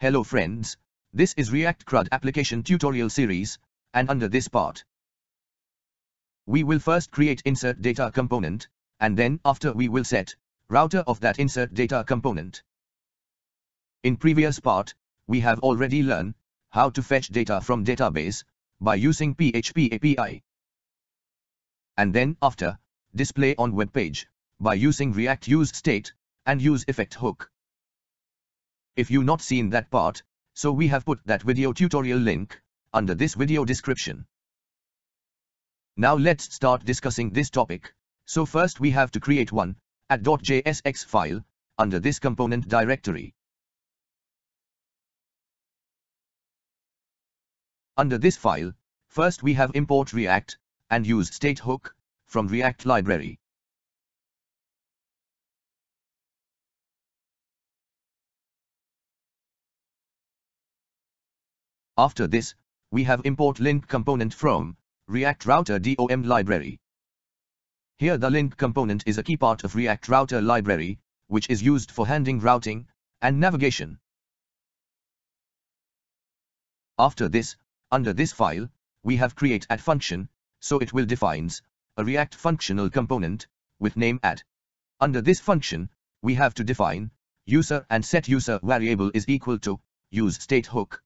Hello friends, this is React CRUD application tutorial series, and under this part, we will first create insert data component, and then after we will set router of that insert data component. In previous part, we have already learned how to fetch data from database by using PHP API. And then after, display on web page by using React use state and use effect hook. If you not seen that part, so we have put that video tutorial link under this video description. Now let's start discussing this topic. So first we have to create one add.jsx file under this component directory. Under this file, first we have import React and use state hook from React library. After this, we have import link component from React Router DOM library. Here the link component is a key part of React Router library, which is used for handling routing and navigation. After this, under this file, we have create add function, so it will defines a React functional component with name add. Under this function, we have to define user and set user variable is equal to use state hook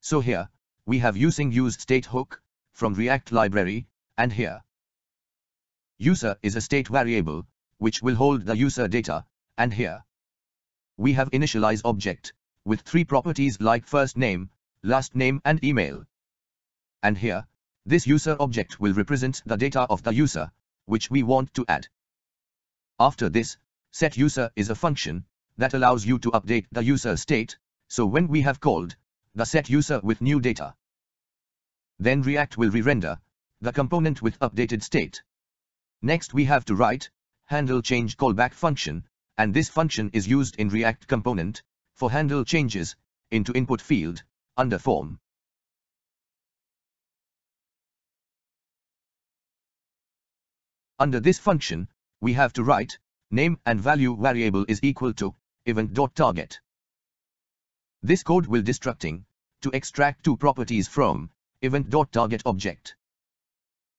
so here, we have using use state hook from React library, and here. User is a state variable, which will hold the user data, and here. We have initialize object, with three properties like first name, last name and email. And here, this user object will represent the data of the user, which we want to add. After this, set user is a function that allows you to update the user state, so when we have called the set user with new data. Then React will re-render the component with updated state. Next we have to write handle change callback function, and this function is used in React component for handle changes into input field under form. Under this function, we have to write name and value variable is equal to event.target. This code will destructing to extract two properties from event.target object.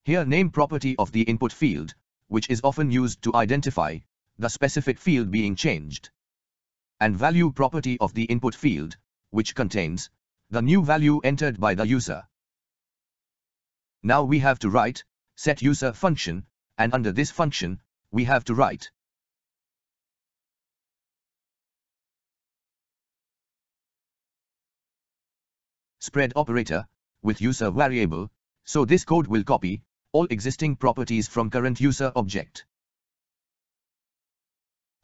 Here name property of the input field, which is often used to identify the specific field being changed. And value property of the input field, which contains the new value entered by the user. Now we have to write set user function, and under this function, we have to write spread operator, with user variable, so this code will copy all existing properties from current user object.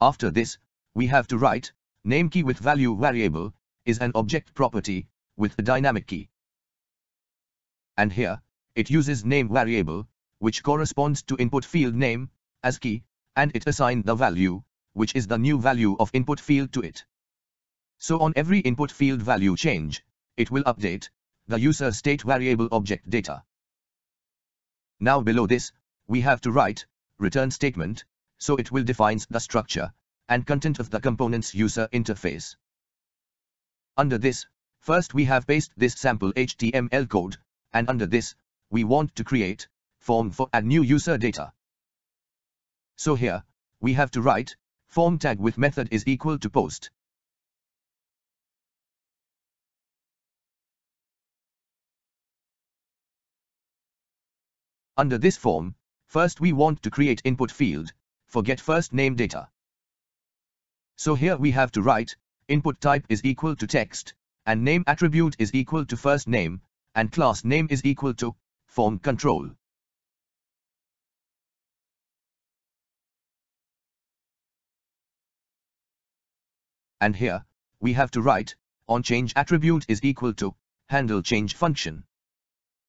After this, we have to write name key with value variable is an object property with a dynamic key. And here, it uses name variable, which corresponds to input field name, as key, and it assign the value, which is the new value of input field to it. So on every input field value change, it will update the user state variable object data. Now below this, we have to write return statement, so it will defines the structure and content of the component's user interface. Under this, first we have paste this sample HTML code, and under this, we want to create form for add new user data. So here, we have to write form tag with method is equal to post. Under this form, first we want to create input field, for get first name data. So here we have to write, input type is equal to text, and name attribute is equal to first name, and class name is equal to form control. And here, we have to write, on change attribute is equal to handle change function.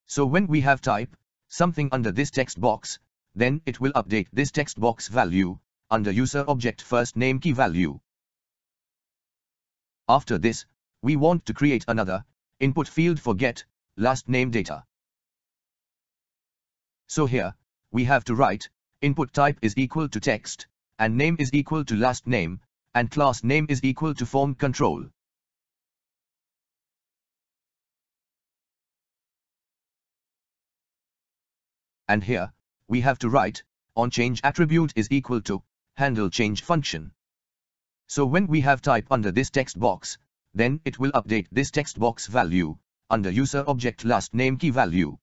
So when we have type, something under this text box, then it will update this text box value, under user object first name key value. After this, we want to create another, input field for get, last name data. So here, we have to write, input type is equal to text, and name is equal to last name, and class name is equal to form control. And here, we have to write, on change attribute is equal to, handle change function. So when we have type under this text box, then it will update this text box value, under user object last name key value.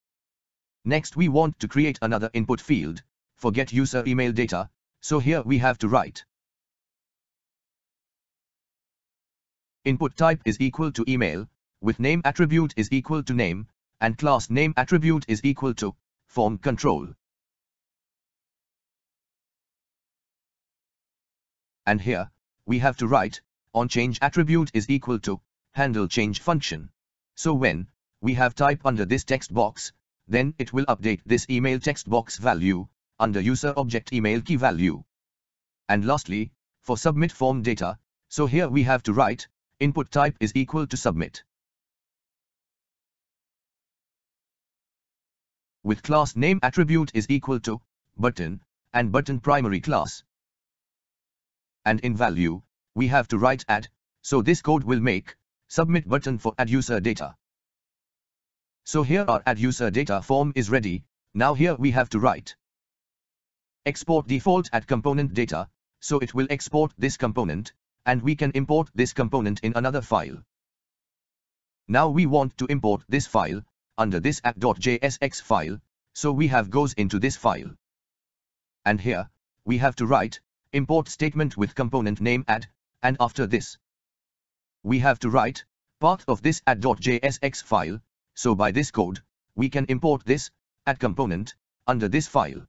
Next we want to create another input field, for get user email data, so here we have to write. Input type is equal to email, with name attribute is equal to name, and class name attribute is equal to form control. And here, we have to write, on change attribute is equal to handle change function. So when we have type under this text box, then it will update this email text box value under user object email key value. And lastly, for submit form data, so here we have to write input type is equal to submit. With class name attribute is equal to button and button primary class. And in value, we have to write add, so this code will make submit button for add user data. So here our add user data form is ready, now here we have to write export default add component data, so it will export this component, and we can import this component in another file. Now we want to import this file, under this add.jsx file, so we have goes into this file. And here, we have to write, import statement with component name add, and after this, we have to write, part of this add.jsx file, so by this code, we can import this add component under this file.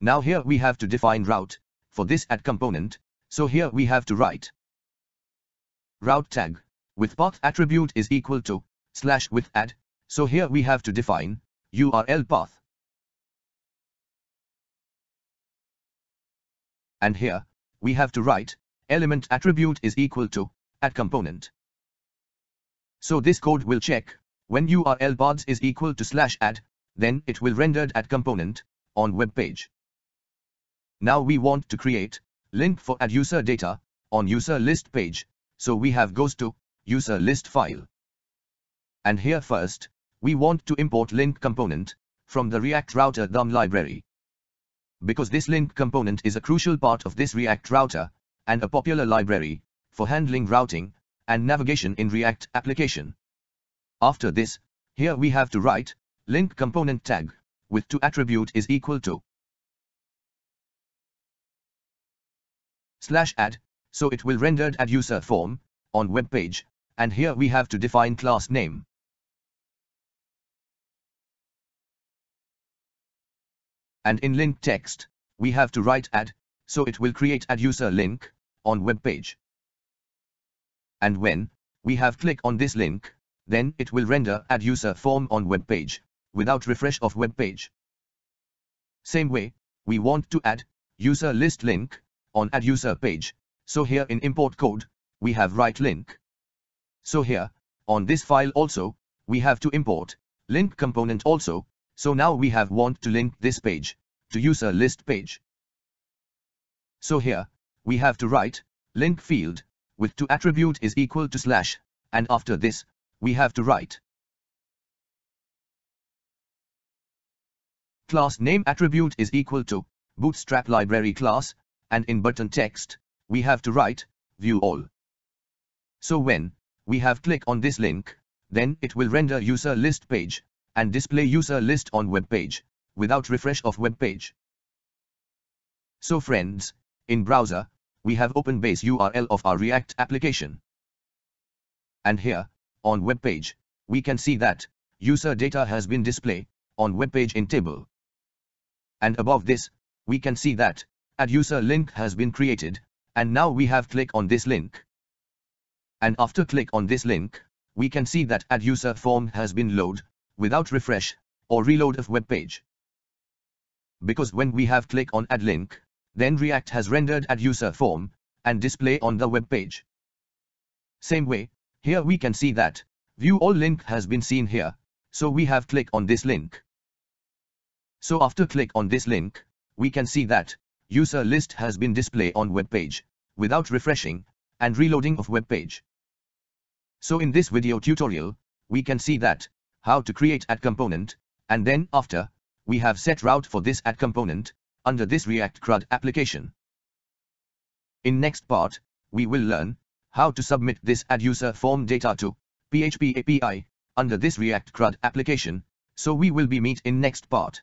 Now here we have to define route for this add component, so here we have to write route tag with path attribute is equal to slash with add, so here we have to define URL path. And here, we have to write element attribute is equal to add component. So this code will check when URL paths is equal to slash add, then it will rendered add component on web page. Now we want to create link for add user data on user list page, so we have goes to user list file. And here first, we want to import link component from the React Router DOM library. Because this link component is a crucial part of this React Router, and a popular library for handling routing and navigation in React application. After this, here we have to write, link component tag, with to attribute is equal to slash add, so it will rendered add user form, on web page, and here we have to define class name. And in link text, we have to write add, so it will create add user link, on web page. And when, we have click on this link, then it will render add user form on web page, without refresh of web page. Same way, we want to add user list link on add user page, so here in import code, we have write link. So here, on this file also, we have to import link component also, so now we have want to link this page to user list page. So here, we have to write link field with to attribute is equal to slash, and after this, we have to write class name attribute is equal to bootstrap library class, and in button text, we have to write view all. So when we have click on this link, then it will render user list page and display user list on web page without refresh of web page. So friends, in browser, we have open base URL of our React application. And here, on web page, we can see that user data has been displayed on web page in table. And above this, we can see that add user link has been created, and now we have click on this link. And after click on this link, we can see that add user form has been load, without refresh, or reload of web page. Because when we have click on add link, then React has rendered add user form, and display on the web page. Same way, here we can see that, view all link has been seen here, so we have click on this link. So after click on this link, we can see that, user list has been displayed on web page, without refreshing, and reloading of web page. So in this video tutorial, we can see that, how to create add component, and then after, we have set route for this add component, under this React CRUD application. In next part, we will learn how to submit this add user form data to PHP API under this React CRUD application, so we will be meet in next part.